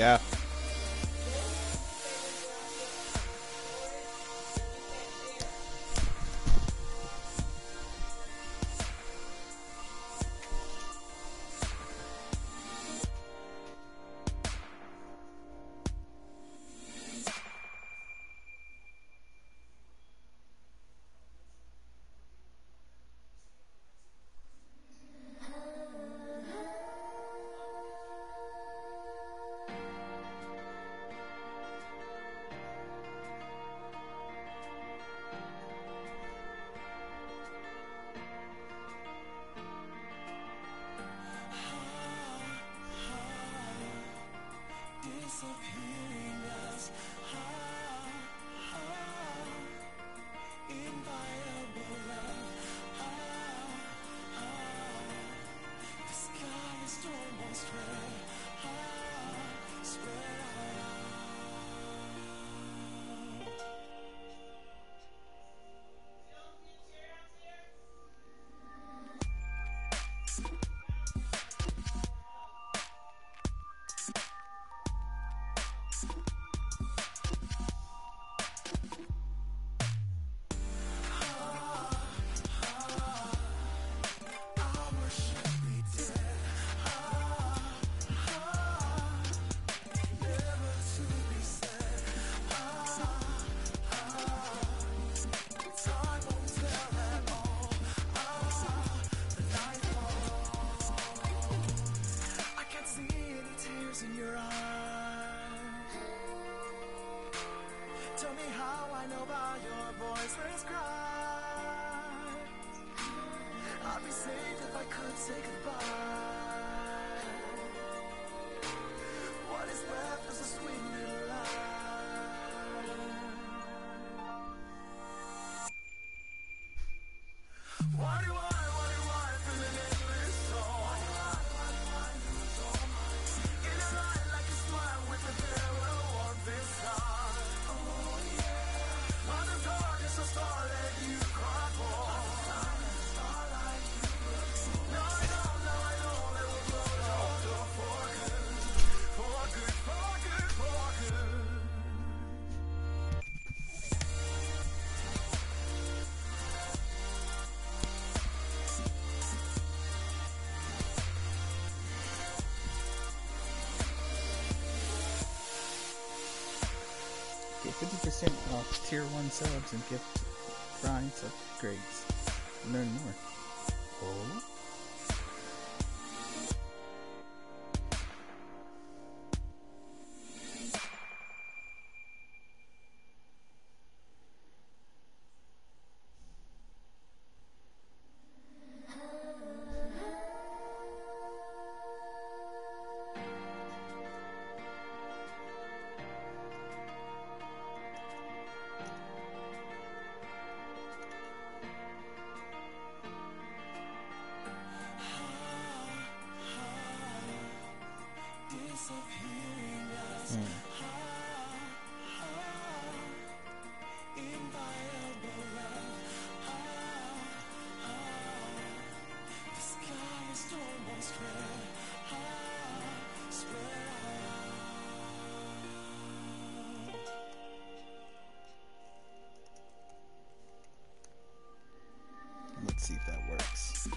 Yeah. 50% off tier 1 subs and gift grinds upgrades. Learn more. that works.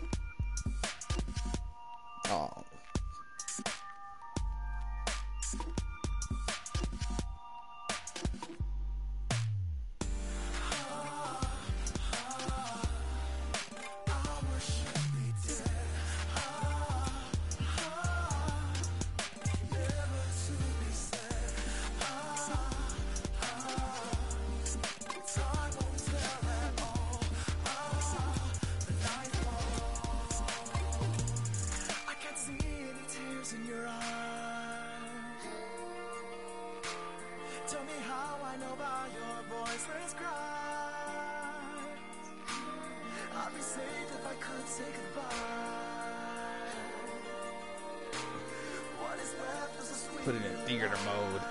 regular mode.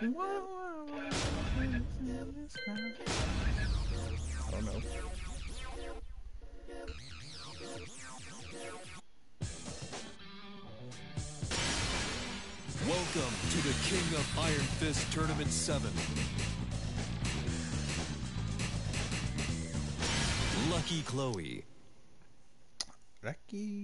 I don't know. Welcome to the King of Iron Fist Tournament 7. Lucky Chloe. Lucky. New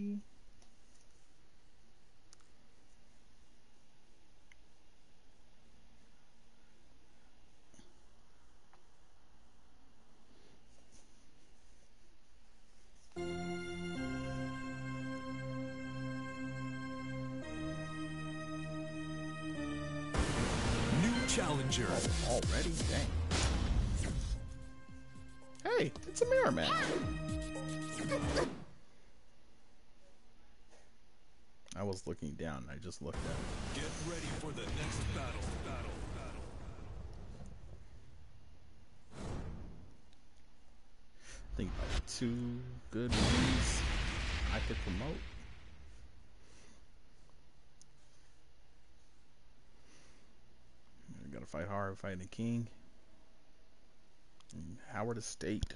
I just looked at. it. Get ready for the next battle. Battle. Battle. I think like two good ones I could promote. I gotta fight hard, fighting the king. And Howard Estate.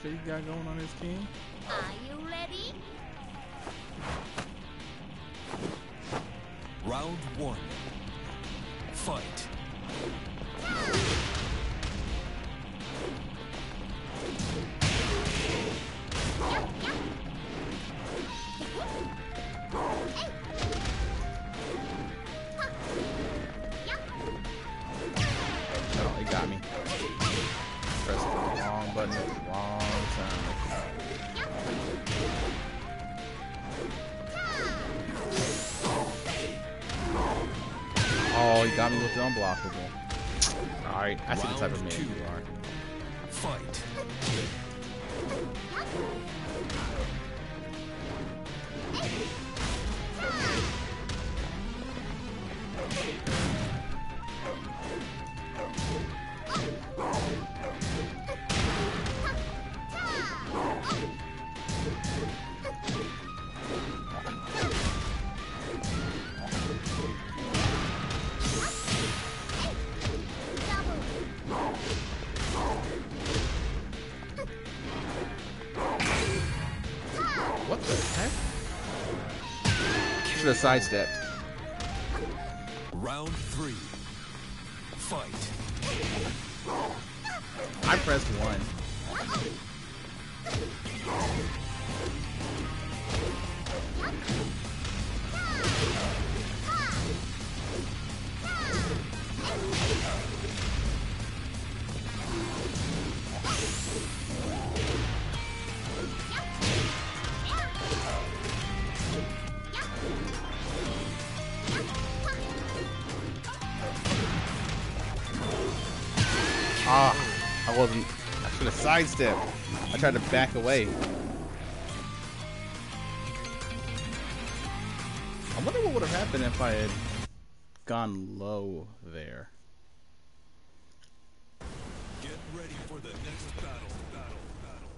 Outfit he got going on his king. Have sidestepped. Round three. Fight. I pressed one. I wasn't. I should have sidestepped. I tried to back away. I wonder what would have happened if I had gone low there. Get ready for the next battle. Battle. Battle.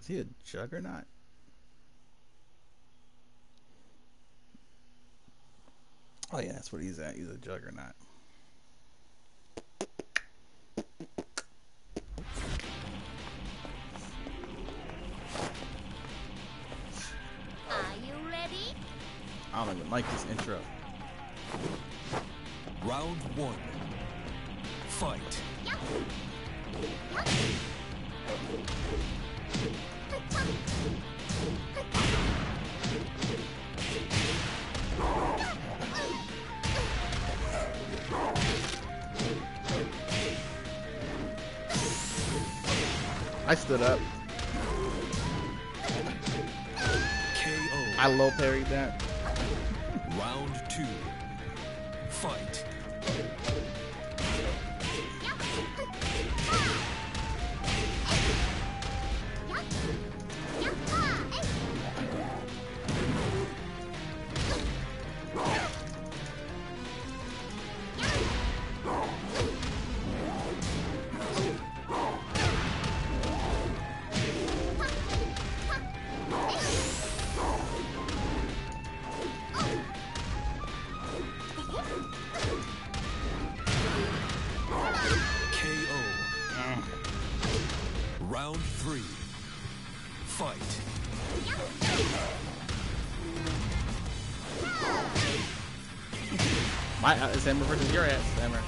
Is he a juggernaut? Oh yeah, that's what he's at. He's a juggernaut. Are you ready? I don't even like this intro. Round one. Fight. I stood up. I low parried that. My uh, versus your ass, Emmer.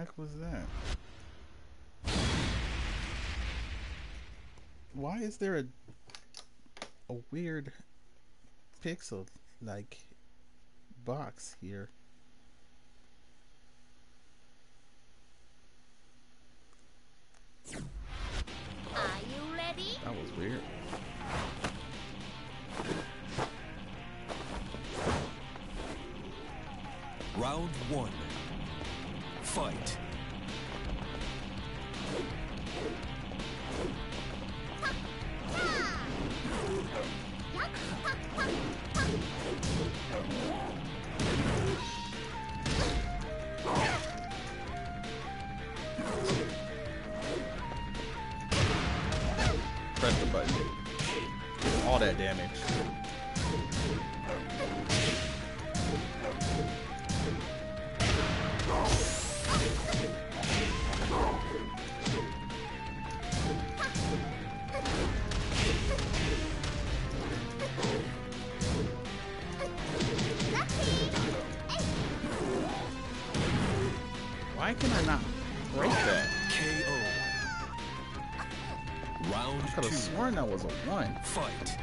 Heck was that? Why is there a a weird pixel like box here? Why can I not break that? KO. Round I could have sworn that was a one. Fight.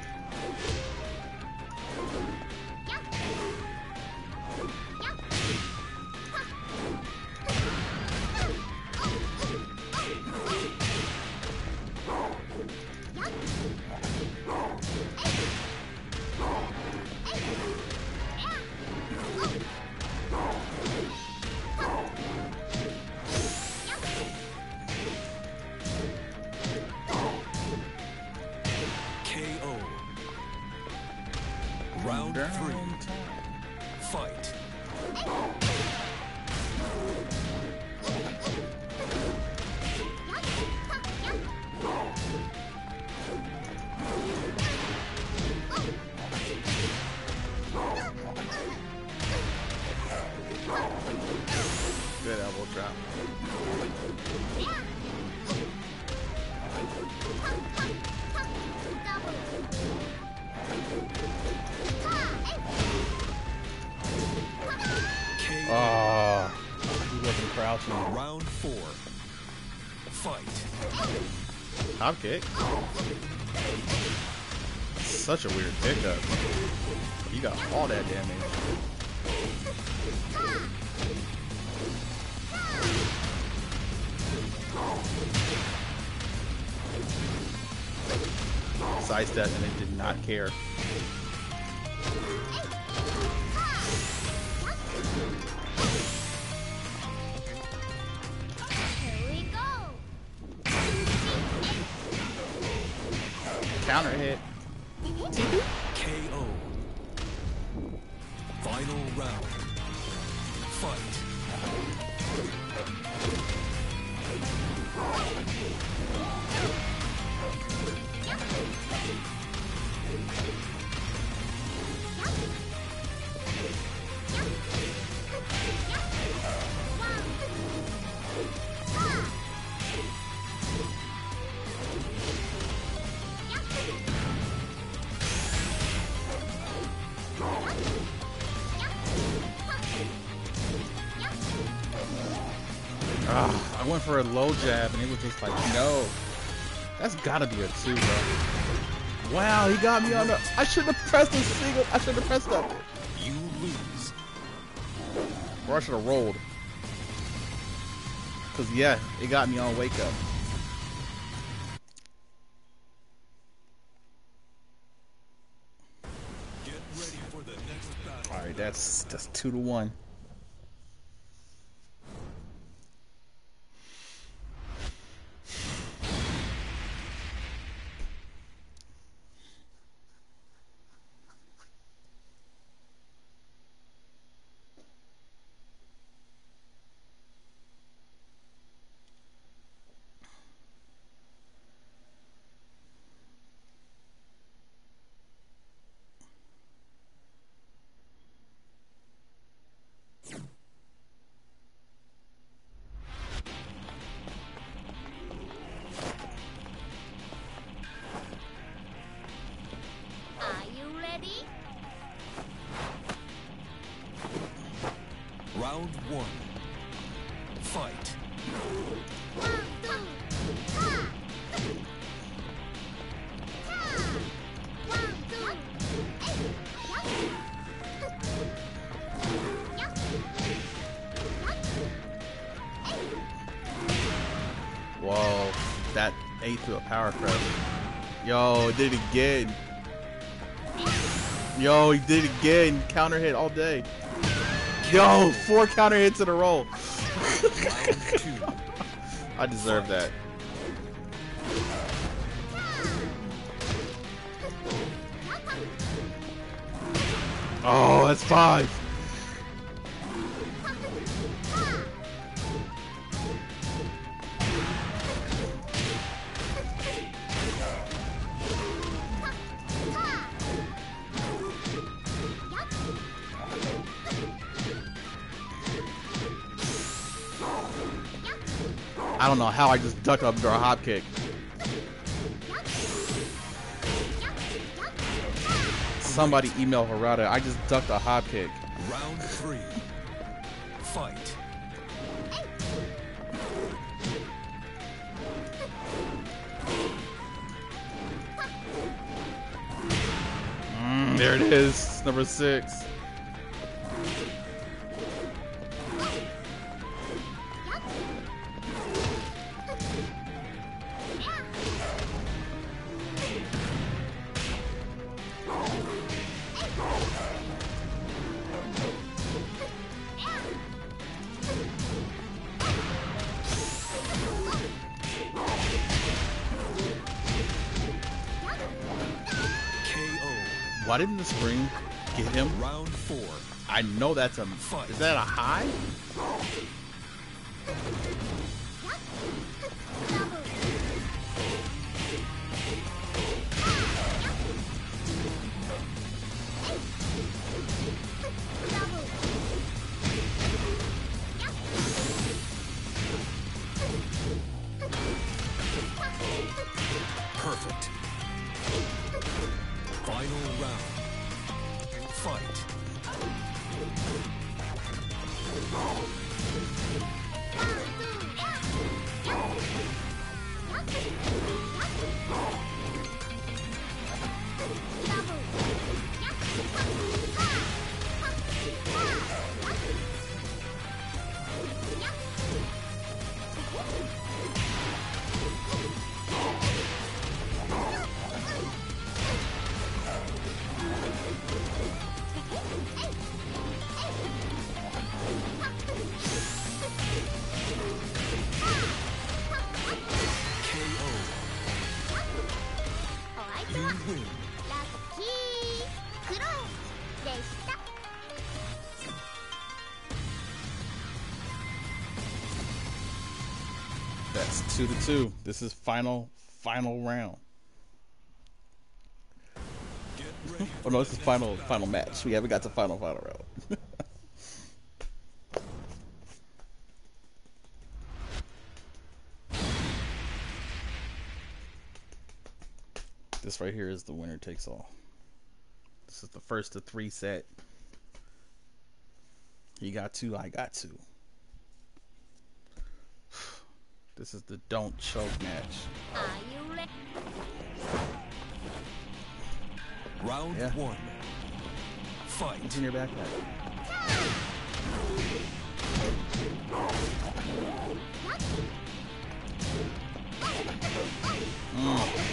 Hop kick. Such a weird pickup. You got all that damage. Sidestep and it did not care. Went for a low jab and it was just like, no. That's gotta be a two, bro. Wow, he got me on the. I shouldn't have pressed a single. I should have pressed that. You lose. Or I should have rolled. Cause yeah, it got me on wake up. Get ready for the next battle. All right, that's that's two to one. Power press. Yo, did it again. Yo, he did it again. Counter hit all day. Yo, four counter hits in a row. I deserve that. Oh, that's five. How I just ducked under a hop kick. Somebody email Harada. I just ducked a hop kick. Round three. Fight. Mm, there it is, number six. Why didn't the spring get him? Round four. I know that's a. Is that a high? Two to two. This is final final round. Oh no, this is final final match. We haven't got to final final round. this right here is the winner takes all. This is the first of three set. He got two, I got two. This is the don't choke match. Are you ready? round Yeah. one. Fight. What's in your backpack? KO. Mm.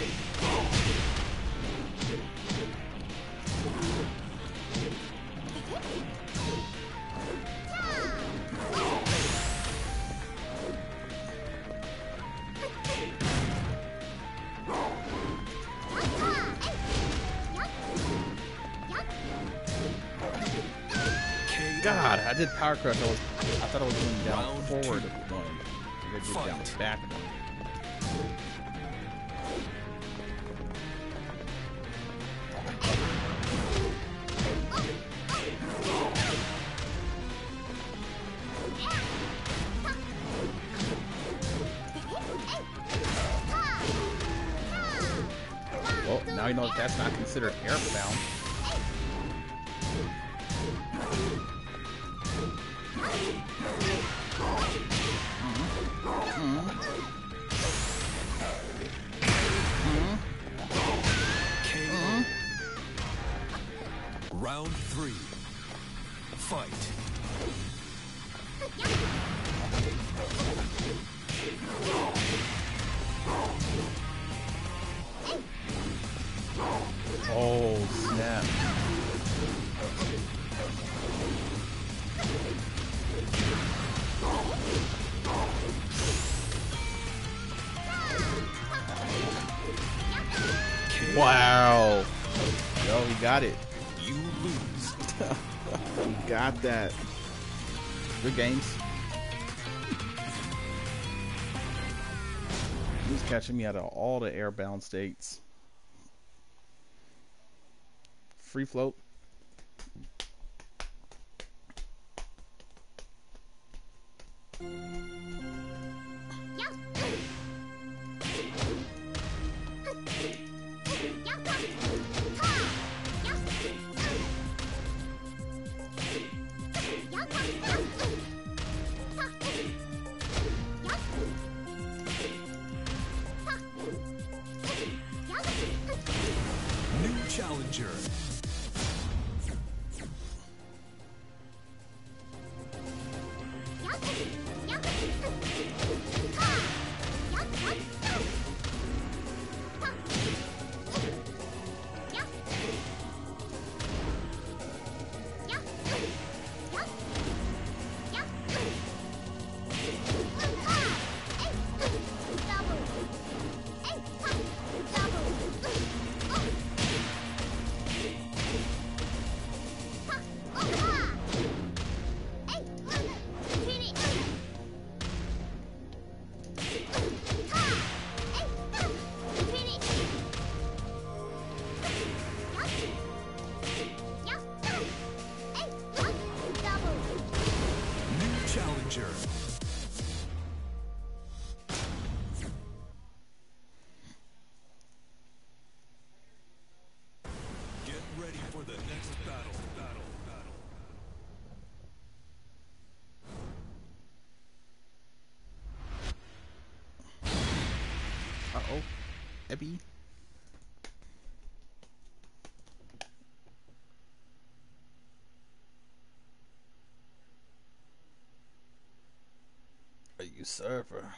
Did power crush. I was, I thought I was going down Round forward two. one. I did down back one. Well, now you know that that's not considered airbound. Round three. Fight. Got it. You lose. He got that. Good games. He was catching me out of all the airbound states. Free float. New. Get ready for the next battle. Battle. Battle. Uh oh. Ebby. Server?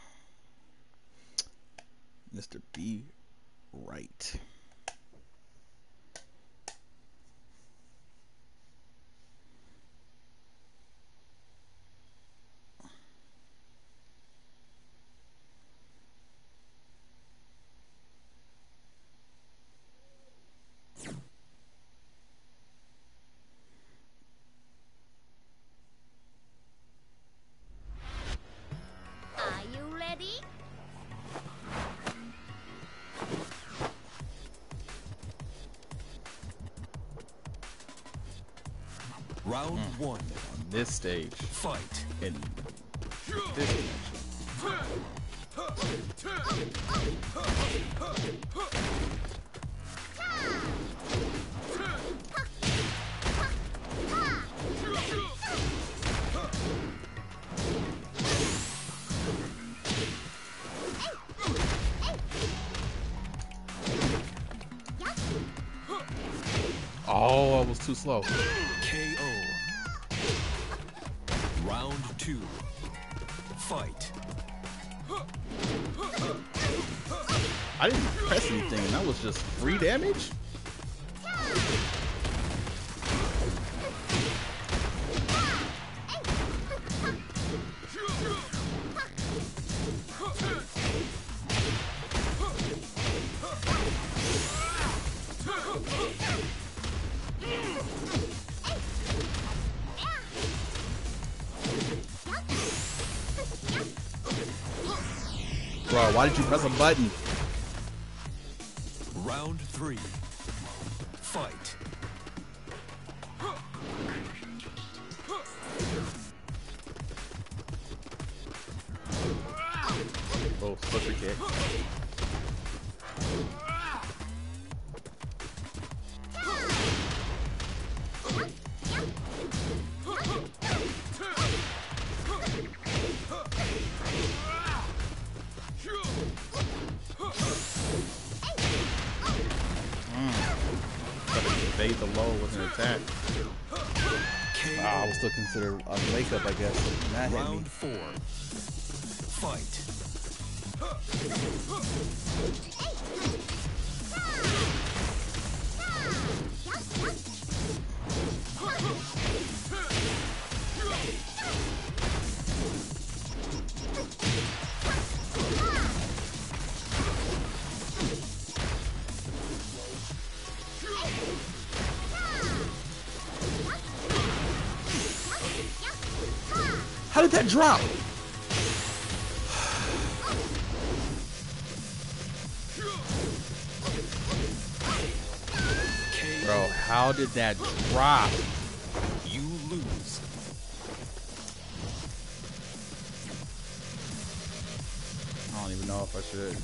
Mr. B. Right. This stage, Fight. in this. Oh, I was too slow. Just free damage? Bro, why did you press a button? Three. Was still drop? Bro, how did that drop? You lose. I don't even know if I should.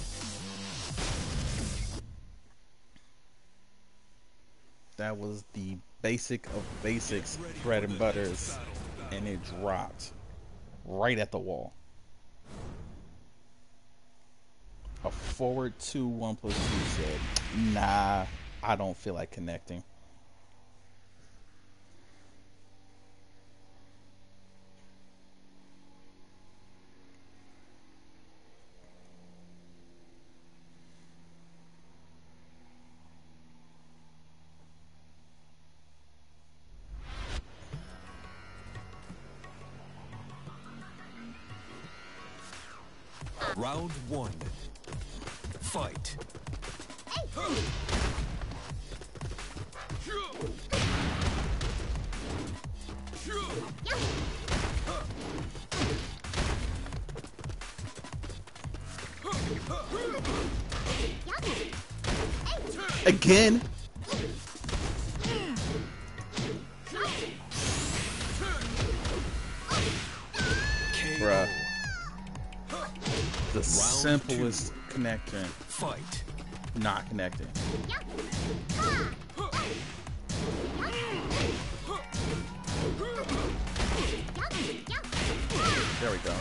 That was the basic of basics, bread and butters, and it dropped right at the wall. A forward two, one plus two said, nah, I don't feel like connecting. Round one. Fight. Again? The two. simplest connection, Fight. not connecting. There we go.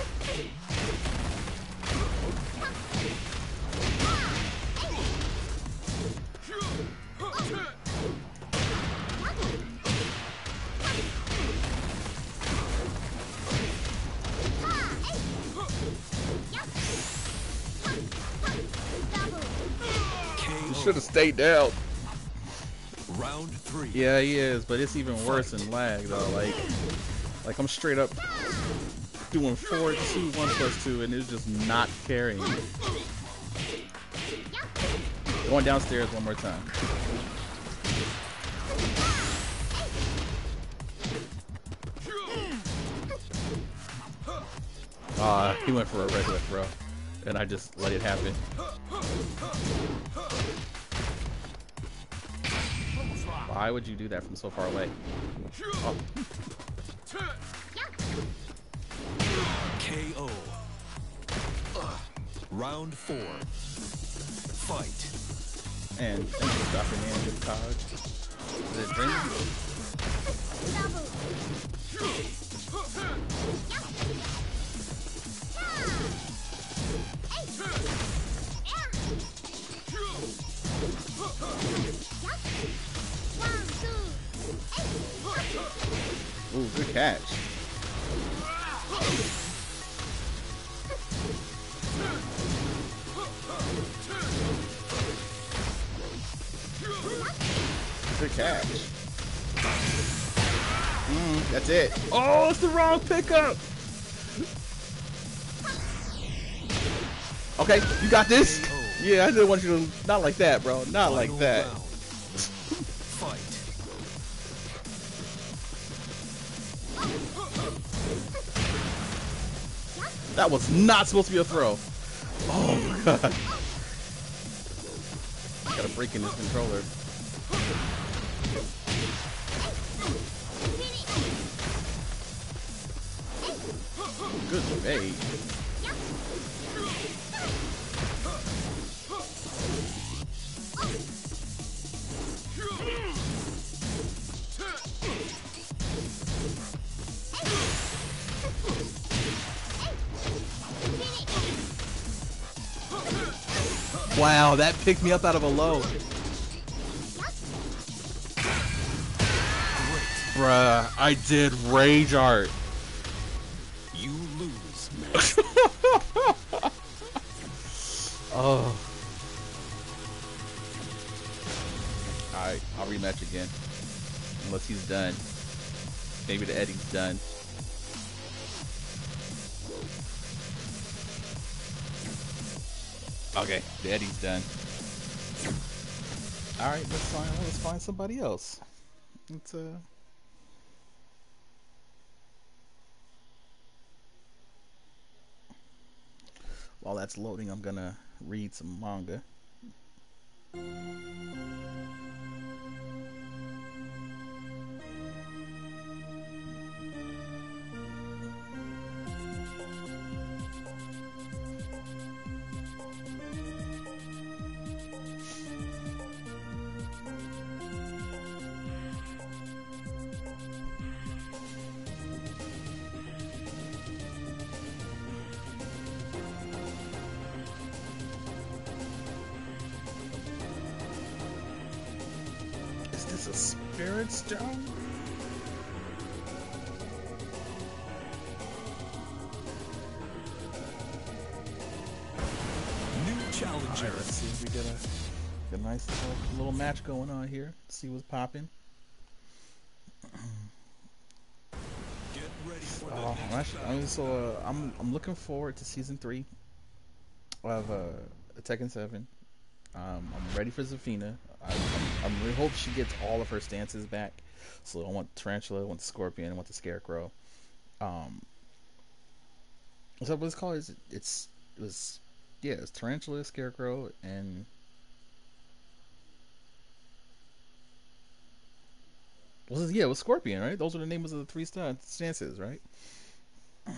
KO. Should have stayed down. Round three. Yeah, he is, but it's even worse than lag though. Like, like I'm straight up doing four, two, one plus two, and it's just not carrying. Going downstairs one more time. Uh, he went for a regular throw, and I just let it happen. Why would you do that from so far away? Oh, uh, KO. Round four. Fight. and you, Dr. Man, good college. Is it drink? Catch. Good catch. Mm, that's it. Oh, it's the wrong pickup. Okay, you got this. Yeah, I didn't want you to. Not like that, bro. Not like that. That was not supposed to be a throw. Oh my god. Got a break in this controller. Good bait. Wow, that picked me up out of a low. Bruh, I did rage art. You lose. Man. oh. Alright, I'll rematch again. Unless he's done. Maybe the Eddie's done. Eddie's done. Alright, let's find let's find somebody else. Uh While that's loading, I'm gonna read some manga. Is a spirit stone? New challenger. let's see if we get a, a nice little, little match going on here. See what's popping. Get ready for the Oh, I'm, actually. I'm so uh, I'm I'm looking forward to season three of uh, Tekken Seven. Um, I'm ready for Zafina. I, I'm really hope she gets all of her stances back. So I want Tarantula, I want the Scorpion, I want the Scarecrow. Um, what's that what it's called? Is it, it's it was yeah, it's Tarantula, Scarecrow, and was it, yeah, it was Scorpion, right? Those are the names of the three stances, right?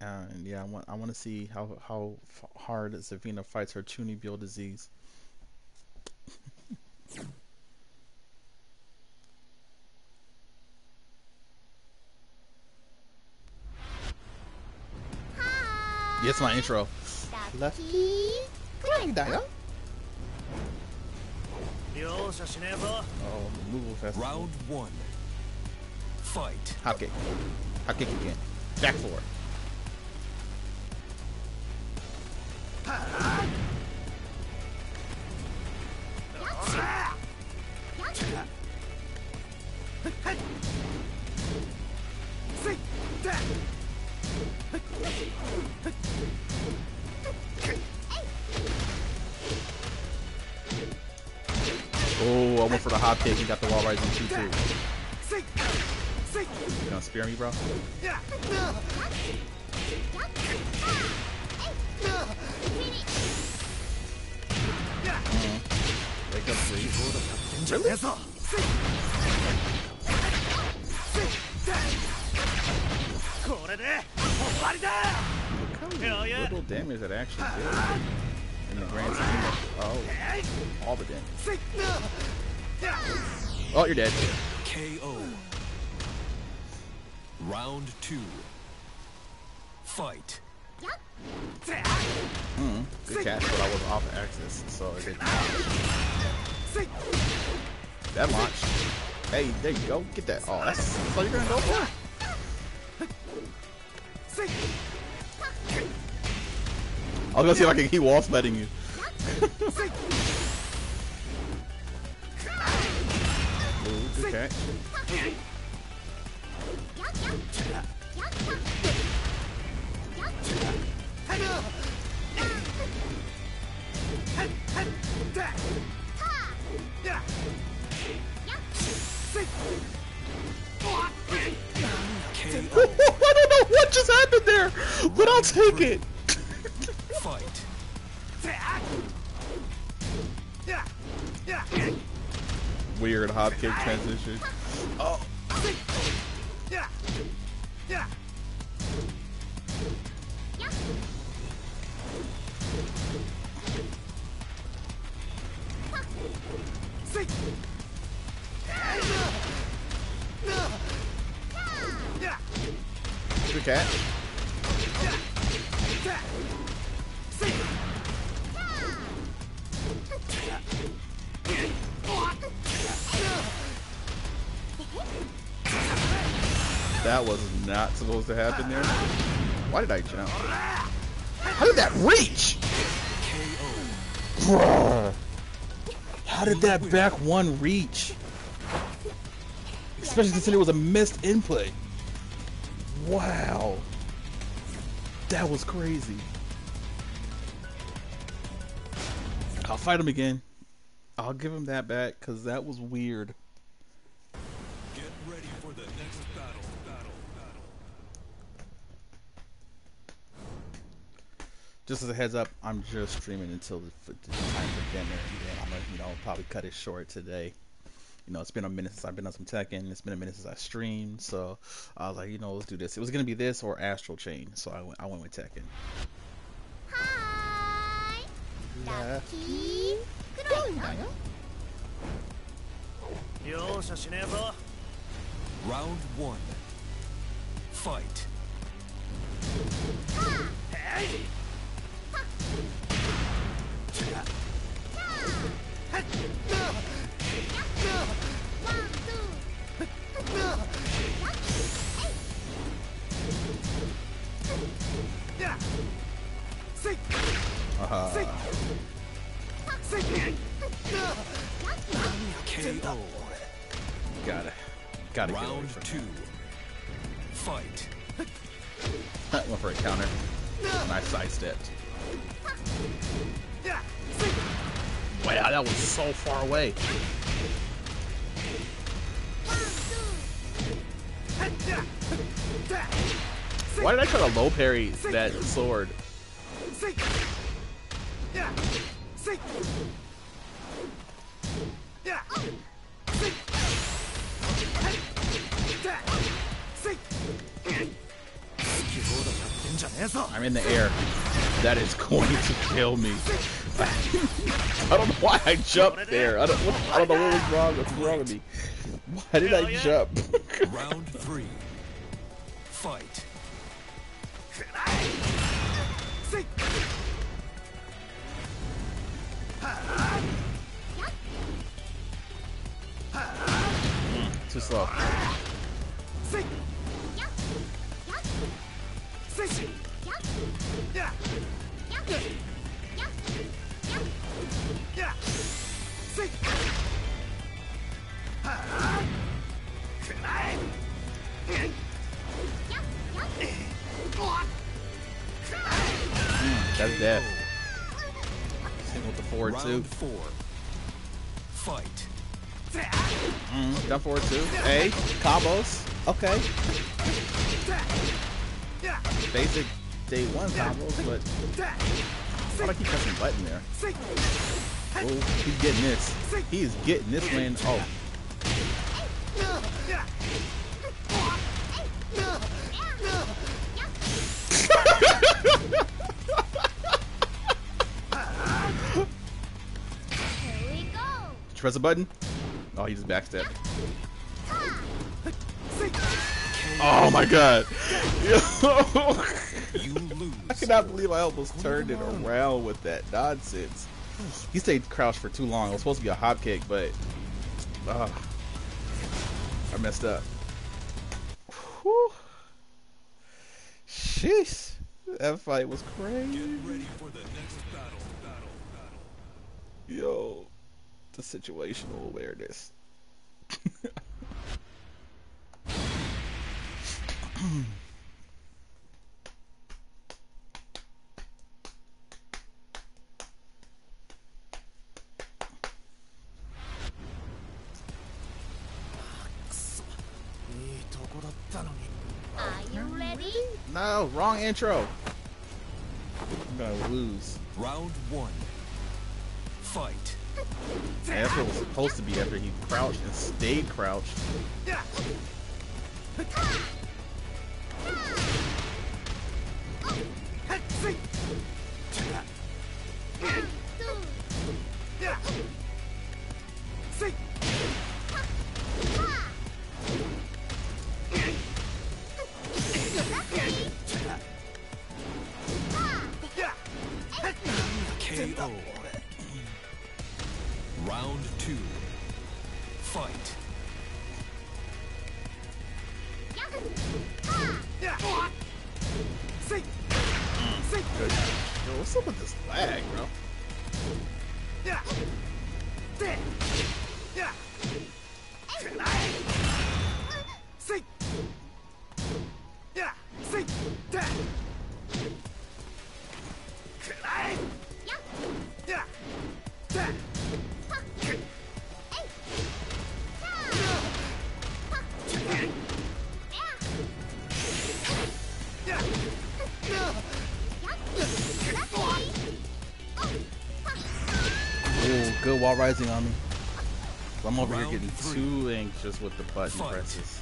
and yeah, I want I want to see how how hard Zafina fights her Chunibyo disease. It's my intro. Lucky Grinder. Oh. Round one. Fight. Hop kick. Hop kick again. Back four. Oh, I went for the hop kick and got the wall rising two too. You gonna spear me, bro? Really? Look how little damage that actually did. In the grand scheme of, oh, all the damage. Oh, you're dead. KO. Round two. Fight. Mm, good catch, but I was off axis, so it didn't. That launched. Hey, there you go. Get that. Oh, that's, all you're gonna go for? I was gonna see if I can keep wall spreading you. Ooh, good catch. But I'll take it. Fight. Weird hop kick transition. Oh, That was not supposed to happen there. Why did I jump? How did that reach? Bruh. How did that back one reach? Especially considering it was a missed input. Wow. That was crazy. I'll fight him again. I'll give him that back because that was weird. just as a heads up, I'm just streaming until the, time for dinner, and then I'm gonna, you know, probably cut it short today. You know, it's been a minute since I've been on some tech, and it's been a minute since I streamed, so I was like, you know, let's do this. It was gonna be this or Astral Chain, so I went, I went with Tekken. Hi. Lucky. Round one. Fight. Hey! Round two. Fight. that. Went for a counter. And I sidestepped. Wow, ah, that was so far away. Why did I try to low parry that sword? I'm in the air. That is going to kill me. I don't know why I jumped there. I don't, I don't know what was wrong. What's wrong with me? Why did I jump? Round three. Fight. Hmm, too slow. That's death. Same with the forward two. Round four. Fight. Mm, down forward two. A combos. Okay. Basic day one combos, but why do I keep pressing button there? Oh, he's getting this. He is getting this win. Oh, Here we go. did you press a button? Oh, he just backstepped. Oh my god. Yo. You lose. I cannot believe I almost turned it around with that nonsense. He stayed crouched for too long. It was supposed to be a hop kick, but uh, I messed up. Whew. Sheesh. That fight was Get crazy. ready for the next battle. Battle. Battle. Yo, the situational awareness. wrong intro. I'm gonna lose. Round one. Fight. And that's what it was supposed to be after he crouched and stayed crouched. Rising on me. I'm over here getting three. too anxious with the button Fight. presses.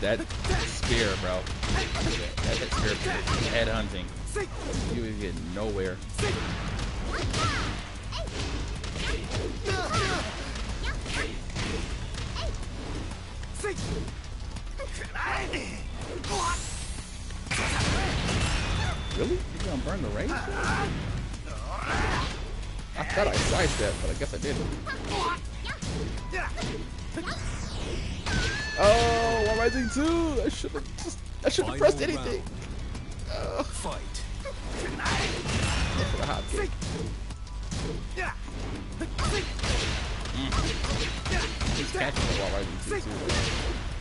That that spear, bro. That, that spear head hunting. You was getting nowhere. Really? You gonna burn the race? I thought I sidestepped, but I guess I didn't. Oh, Wall Rising 2! I should have just I should have pressed anything. round. Fight. Go for the hop kick. He's catching the Wall Rising 2 too.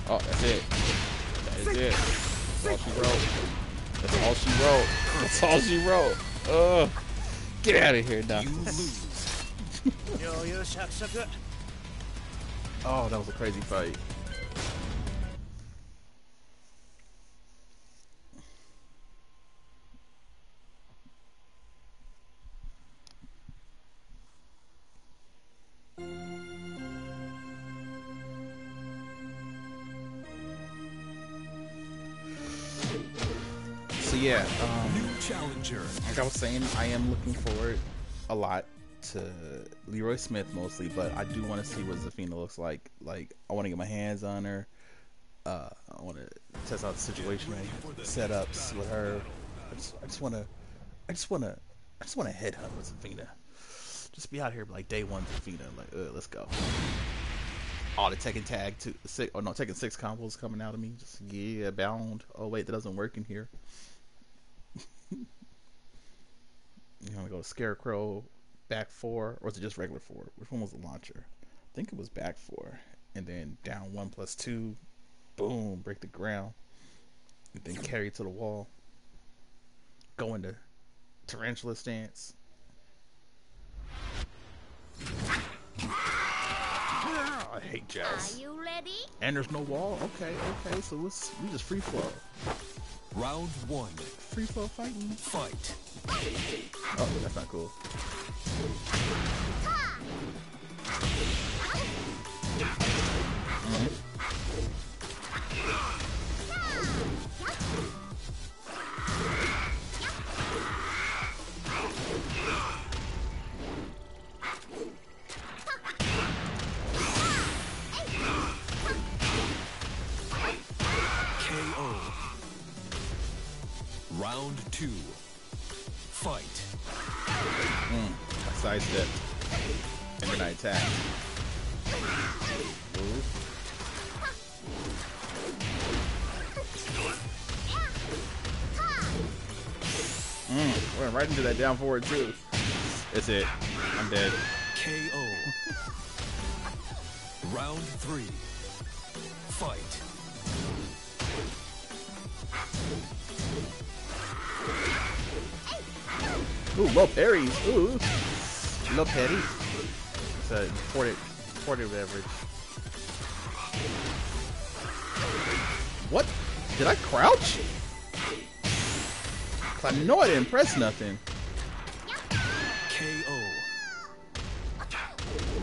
Oh, that's it. That is it. That's all she wrote. That's all she wrote. That's all she wrote. Ugh. Get out of here, Doc. You lose. Oh, that was a crazy fight. Challenger. like I was saying, I am looking forward a lot to Leroy Smith mostly, but I do want to see what Zafina looks like. Like, I want to get my hands on her. Uh, I want to test out the situation, setups with her. I just, I just want to, I just want to, I just want to headhunt with Zafina. Just be out here like day one Zafina, like, uh, let's go. All the Tekken Tag two six. Oh no, Tekken six combos coming out of me. Just yeah, bound. Oh wait, that doesn't work in here. you want to go Scarecrow, back four, or was it just regular four? Which one was the launcher? I think it was back four, and then down one plus two, boom, break the ground, and then carry to the wall. Go into tarantula stance. Ah, I hate Are you ready? And there's no wall. Okay, okay. So let's we just free flow, Round one. free flow fighting. Fight. Oh, that's not cool. KO. Two. Fight. I sidestepped, and then I attacked. Ooh. Mm, went right into that down forward too. That's it. I'm dead. KO. Round three. Ooh, low parries. Ooh, low parries. It's a imported, imported beverage. What? Did I crouch? 'Cause I know I didn't press nothing. KO.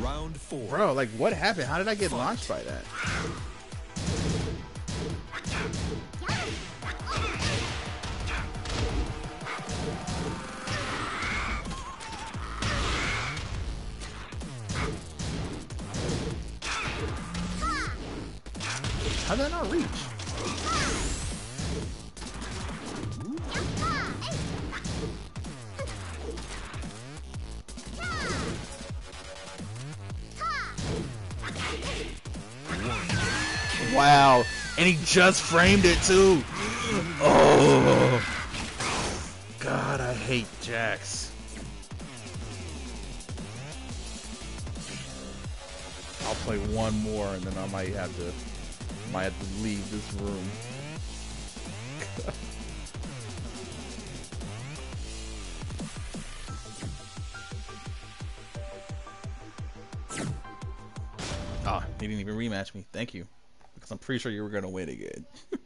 Round four. Bro, like what happened? How did I get launched by that? Just framed it too. Oh. God, I hate Jax. I'll play one more and then I might have to might have to leave this room. Ah, he didn't even rematch me. Thank you. Because I'm pretty sure you were gonna win again.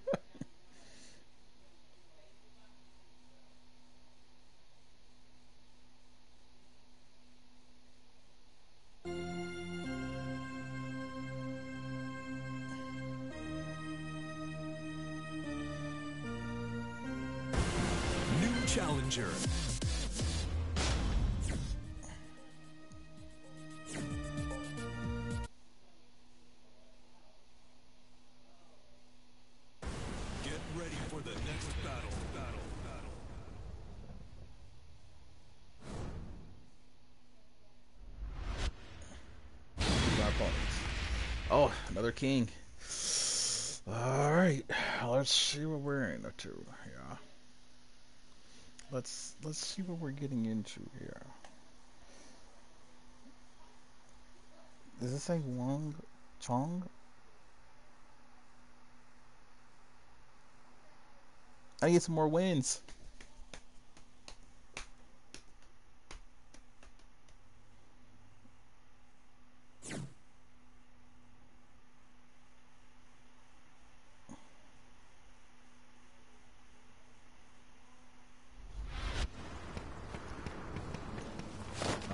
King. All right, let's see what we're into. Yeah. Let's let's see what we're getting into here. Does it say Wong Chong? I need some more wins.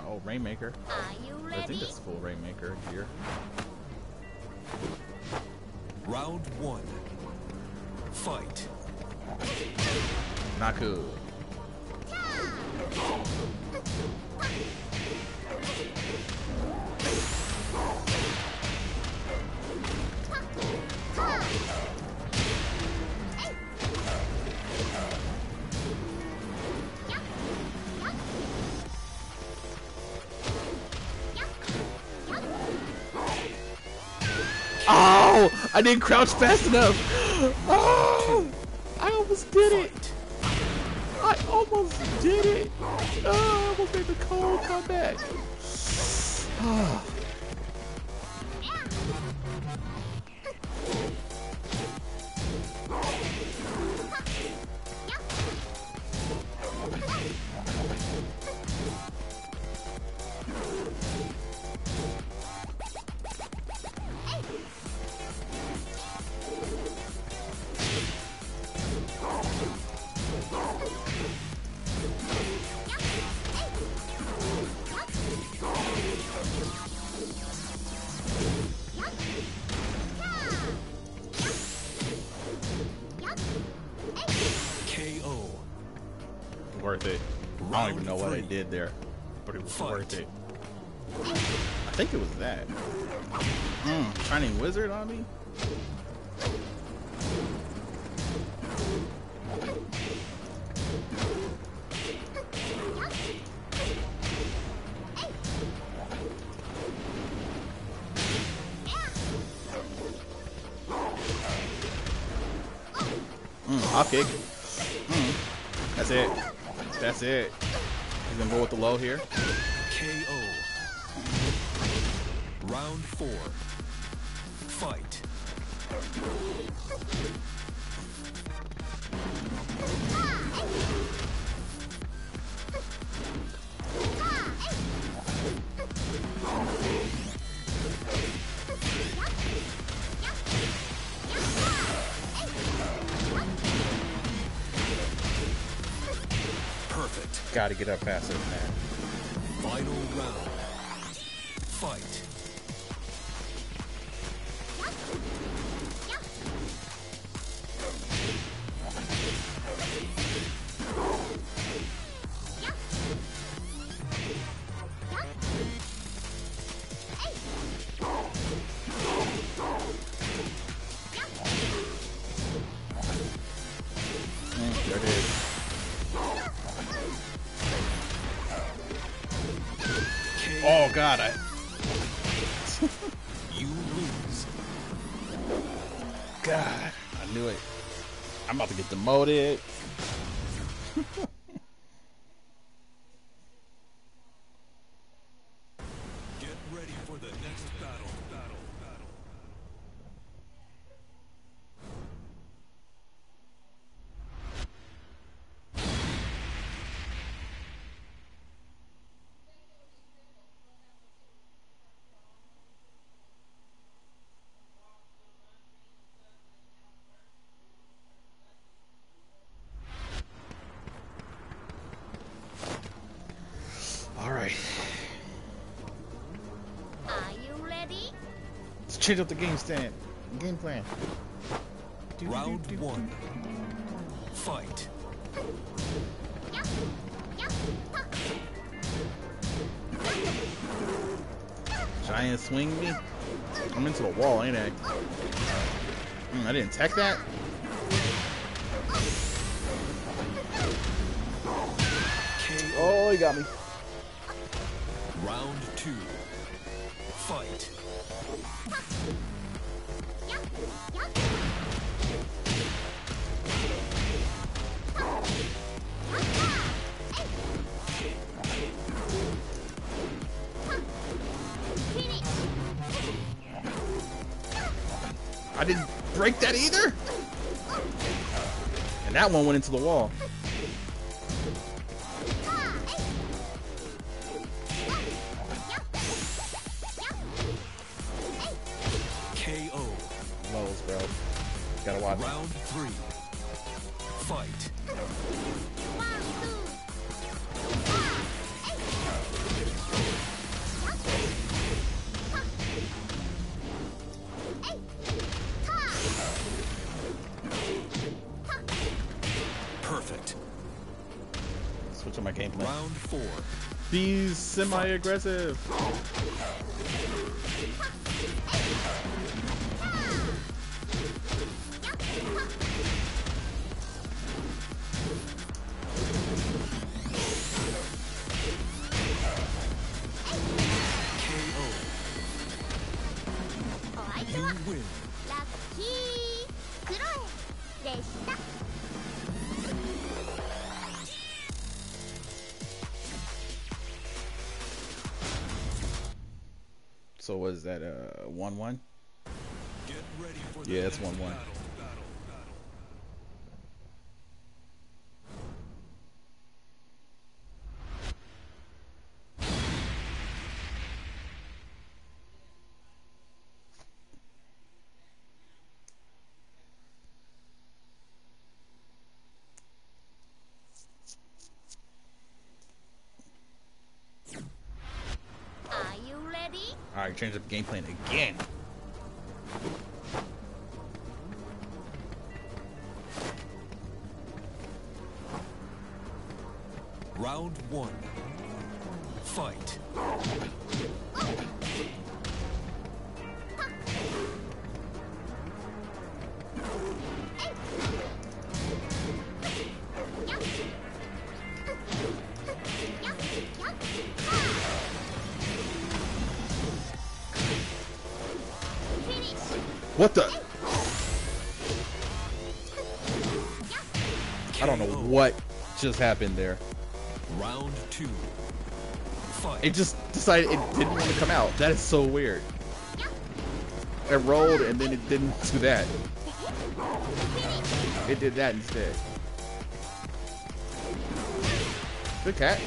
Oh, Rainmaker. Are you I think that's full Rainmaker here. I didn't crouch fast enough. Oh, I almost did it. I almost did it. Oh, I almost made the cold come back. Ah. Don't even know what I did there, but it was Fight. worth it. I think it was that. Mm, Shining Wizard on me? Mm, hop kick. Mm, that's it. That's it. With the low here. Perfect. Gotta get up faster than that. Oh god, I You lose. God, I knew it. I'm about to get demoted. Get ready for the next battle. Battle. Battle. All right, Are you ready? let's change up the game stand, game plan. Do, do, Round do, do. one. Fight. Giant swing me. I'm into the wall, ain't I? Mm, I didn't tech that. KO. Oh, he got me. That one went into the wall. Perfect. Switch on my gameplay. Round four. Be semi-aggressive. Was that uh one one? Get ready for Yeah, it's next 1-1. battle, battle, battle. Are you right, change up game plan again. Round one. Fight. Just happened there. Round two. Fight. It just decided it didn't want to come out. That is so weird. It rolled and then it didn't do that. It did that instead. Good catch.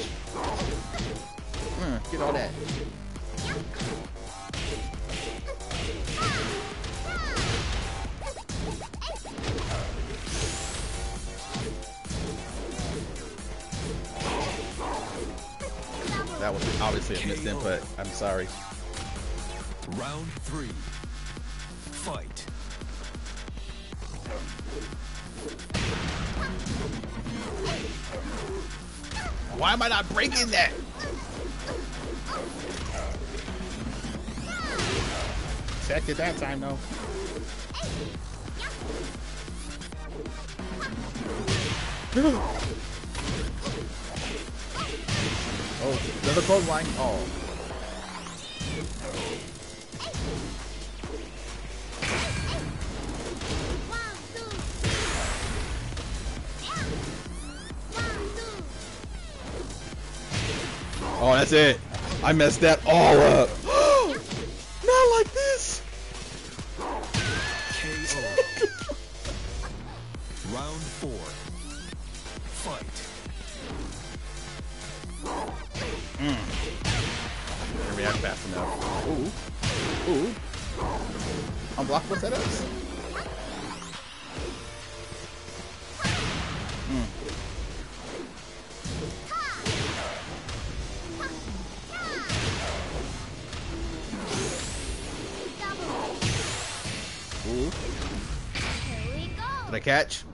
Get all that. That was obviously a missed input. I'm sorry. Round three. Fight. Why am I not breaking that? Checked it that time though. oh, another. Oh. Two. One, two. Oh, that's it. I messed that all up. Catch?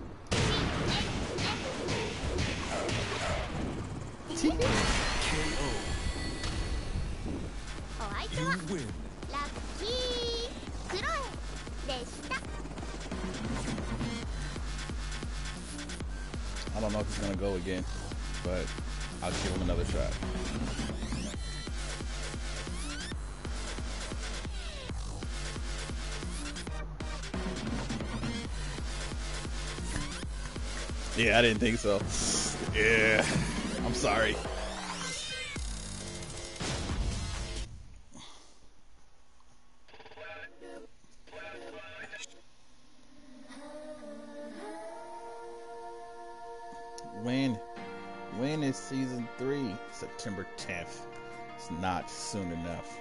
I didn't think so. Yeah, I'm sorry. When? When is season three? September 10th. It's not soon enough.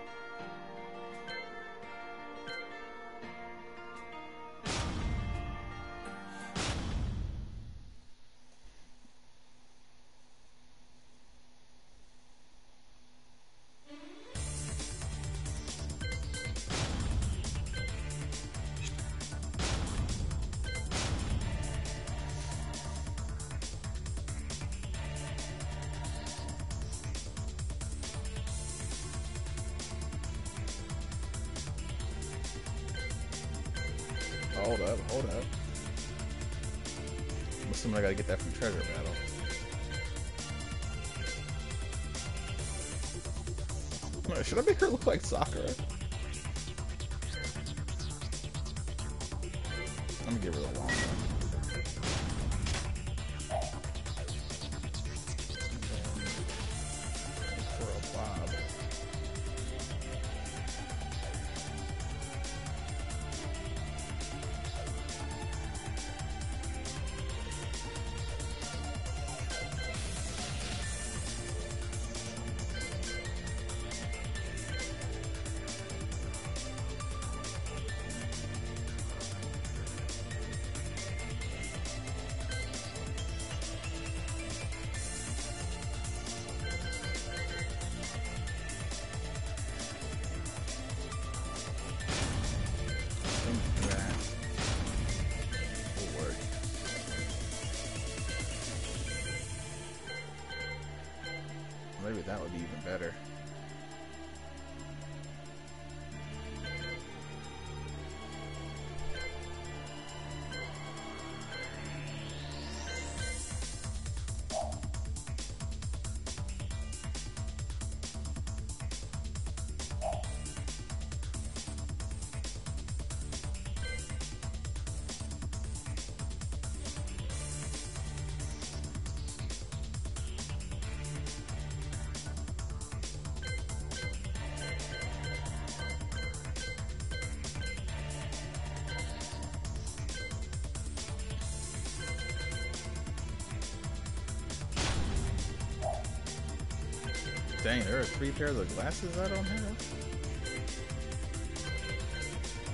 Dang, there are three pairs of glasses I don't have.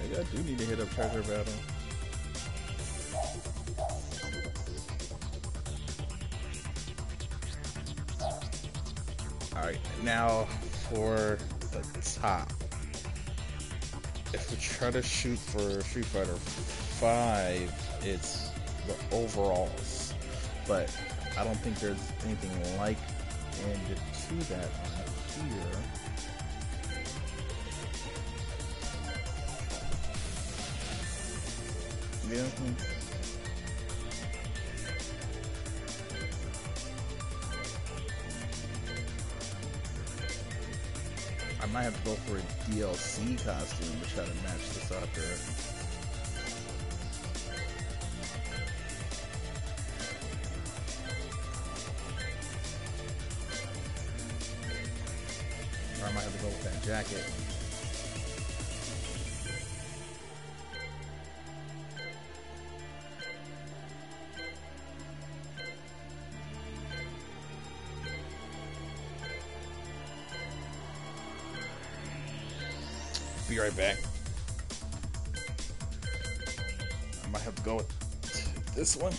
Maybe I do need to hit up treasure battle. Alright, now for the top. If we try to shoot for Street Fighter 5, it's the overalls. But I don't think there's anything like and that on here. Yeah. hmm. I might have to go for a DLC costume to try to match this up there. To go with that jacket. Be right back. I might have to go with this one.